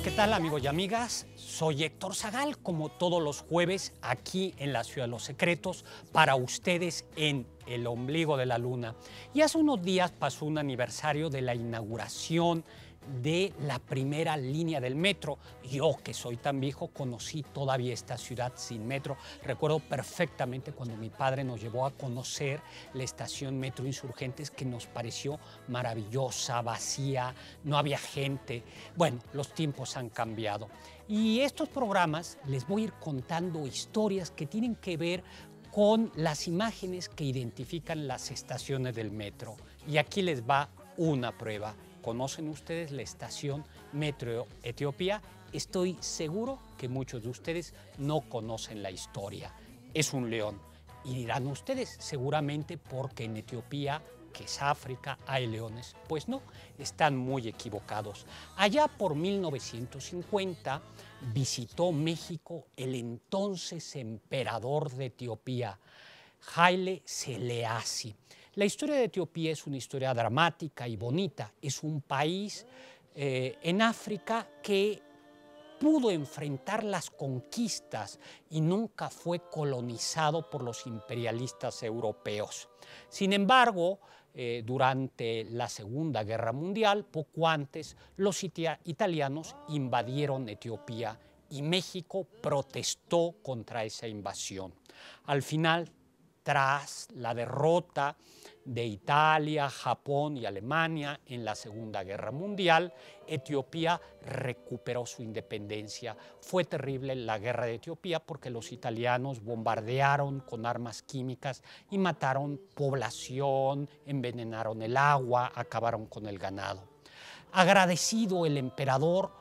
tal amigos y amigas? Soy Héctor Zagal, como todos los jueves aquí en la Ciudad de los Secretos, para ustedes en El Ombligo de la Luna. Y hace unos días pasó un aniversario de la inauguración de la primera línea del metro. Yo, que soy tan viejo, conocí todavía esta ciudad sin metro. Recuerdo perfectamente cuando mi padre nos llevó a conocer la estación Metro Insurgentes, que nos pareció maravillosa, vacía, no había gente. Bueno, los tiempos han cambiado. Y estos programas les voy a ir contando historias que tienen que ver con las imágenes que identifican las estaciones del metro. Y aquí les va una prueba. ¿Conocen ustedes la estación Metro Etiopía? Estoy seguro que muchos de ustedes no conocen la historia. Es un león. Y dirán ustedes, seguramente porque en Etiopía, que es África, hay leones. Pues no, están muy equivocados. Allá por 1950 visitó México el entonces emperador de Etiopía, Haile Selassie. La historia de Etiopía es una historia dramática y bonita. Es un país eh, en África que pudo enfrentar las conquistas y nunca fue colonizado por los imperialistas europeos. Sin embargo, eh, durante la Segunda Guerra Mundial, poco antes, los italianos invadieron Etiopía y México protestó contra esa invasión. Al final, tras la derrota de Italia, Japón y Alemania en la Segunda Guerra Mundial, Etiopía recuperó su independencia. Fue terrible la guerra de Etiopía porque los italianos bombardearon con armas químicas y mataron población, envenenaron el agua, acabaron con el ganado. Agradecido el emperador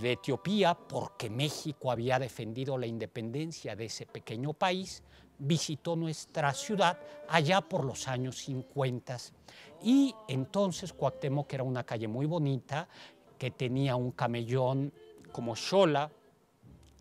de Etiopía porque México había defendido la independencia de ese pequeño país, visitó nuestra ciudad allá por los años 50. Y entonces Cuauhtémoc era una calle muy bonita, que tenía un camellón como Xola,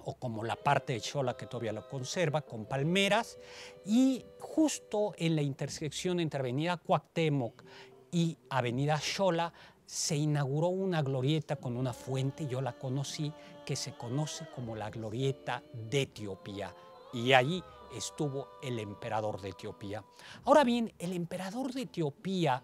o como la parte de Xola que todavía lo conserva, con palmeras, y justo en la intersección entre Avenida Cuauhtémoc y Avenida Xola se inauguró una glorieta con una fuente, yo la conocí, que se conoce como la glorieta de Etiopía. Y allí estuvo el emperador de Etiopía. Ahora bien, el emperador de Etiopía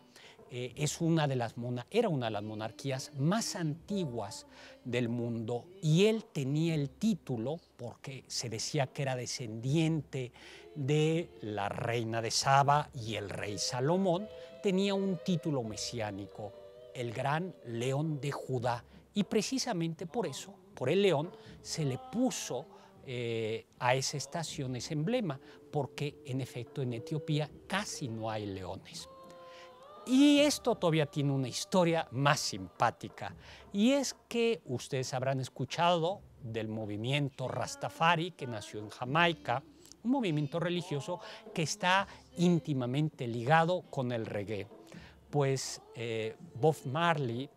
eh, es una de las era una de las monarquías más antiguas del mundo y él tenía el título, porque se decía que era descendiente de la reina de Saba y el rey Salomón, tenía un título mesiánico, el gran león de Judá. Y precisamente por eso, por el león, se le puso eh, a esa estación, ese emblema, porque en efecto en Etiopía casi no hay leones. Y esto todavía tiene una historia más simpática, y es que ustedes habrán escuchado del movimiento Rastafari que nació en Jamaica, un movimiento religioso que está íntimamente ligado con el reggae. Pues eh, Bob Marley,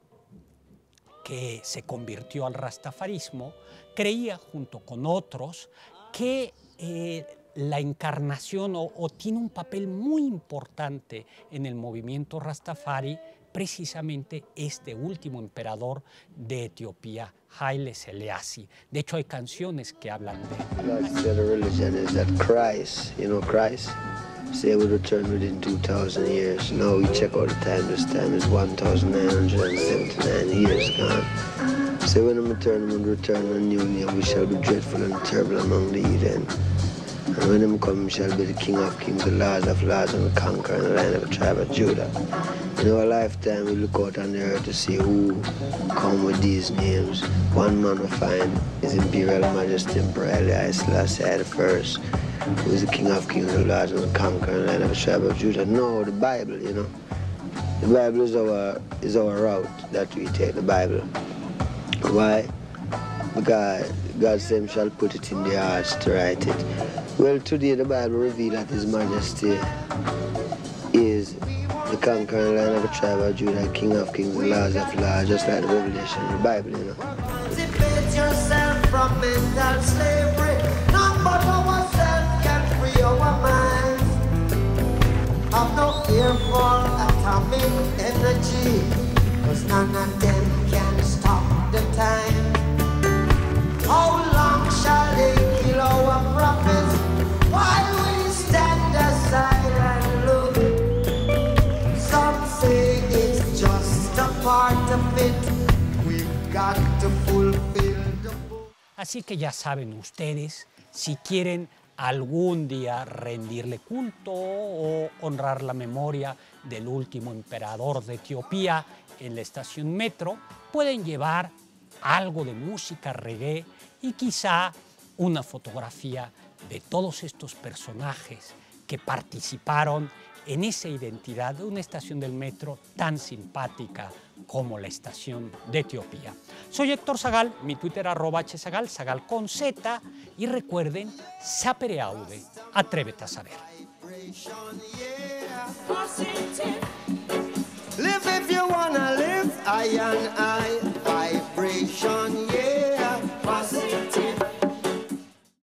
que se convirtió al rastafarismo, creía junto con otros que eh, la encarnación o, o, tiene un papel muy importante en el movimiento Rastafari, precisamente este último emperador de Etiopía, Haile Selassie. De hecho, hay canciones que hablan de Say would return within 2,000 years. Now we check out the time. This time is 1,979 years gone. Say when I'm return, I'm return a new name. We shall be dreadful and terrible among the heathen. And when him come, shall be the King of kings, the Lord of lords, and the conqueror in the land of the tribe of Judah. In our lifetime, we look out on the earth to see who come with these names. One man we find is Imperial Majesty Haile Selassie the first who is the King of Kings, the Lord and the Conqueror, and of the tribe of Judah. No, the Bible, you know. The Bible is our is our route that we take. The Bible. Why? Because God said shall put it in the hearts to write it. Well, today the Bible reveals that His Majesty is the conquering line of the tribe of Judah, King of Kings, the Lords of Lords, just like the Revelation the Bible, you know. atomic energy Cause none of them can stop the time How long shall they kill our prophets While we stand aside and look Some say it's just a part of it We've got to fulfill the book Así que ya saben ustedes, si quieren algún día rendirle culto o honrar la memoria del último emperador de Etiopía en la estación metro, pueden llevar algo de música reggae y quizá una fotografía de todos estos personajes que participaron en esa identidad de una estación del metro tan simpática como la estación de Etiopía. Soy Héctor Zagal, mi Twitter arroba hzagal, zagal con Z, y recuerden, sapere aude, atrévete a saber. Live if you wanna live, I and I, vibration, yeah.